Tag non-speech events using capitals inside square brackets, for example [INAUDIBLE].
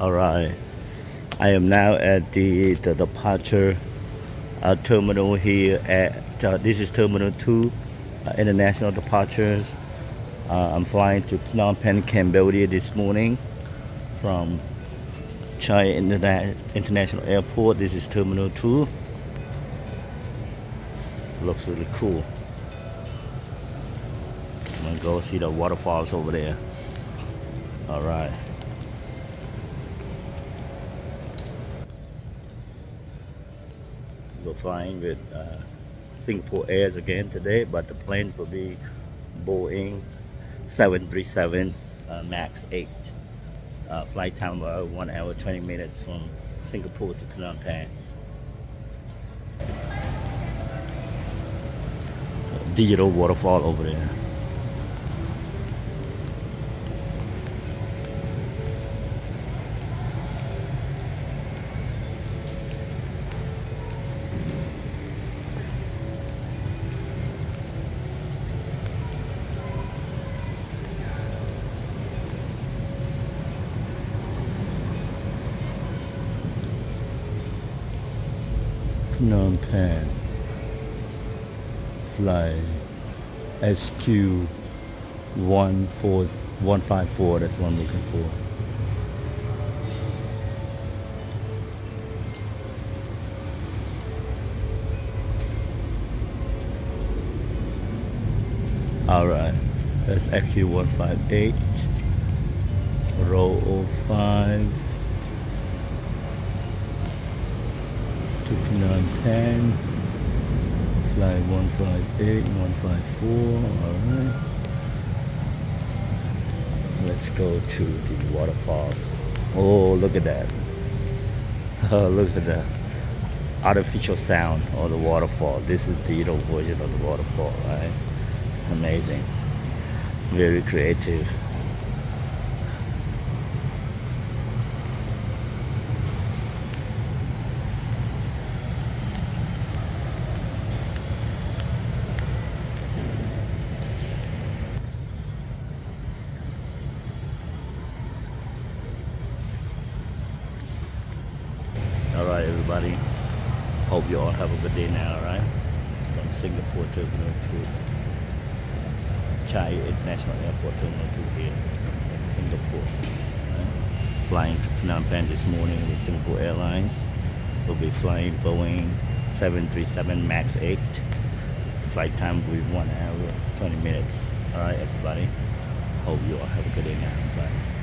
All right. I am now at the, the departure uh, terminal here at, uh, this is Terminal 2, uh, International Departures. Uh, I'm flying to Phnom Penh, Cambodia this morning from Changi Interna International Airport. This is Terminal 2. Looks really cool. I'm gonna go see the waterfalls over there. All right. We're flying with uh, Singapore Airs again today, but the plane will be Boeing 737 uh, MAX 8. Uh, flight time about 1 hour 20 minutes from Singapore to Phnom Penh. Digital waterfall over there. Phnom Penh fly. SQ 154 that's what I'm looking for. Alright that's SQ 158 row 05 to Phnom Penh fly 158 154 alright let's go to the waterfall. Oh look at that. [LAUGHS] Oh look at that. Artificial sound of the waterfall. This is the digital version of the waterfall right? Amazing. Very creative All right, everybody. Hope you all have a good day now, all right? From Singapore Terminal 2. Changi International Airport Terminal 2 here in Singapore. Right? Flying to Phnom Penh this morning with Singapore Airlines. We'll be flying Boeing 737 MAX 8. Flight time will be 1 hour 20 minutes. All right, everybody. Hope you all have a good day now. Bye.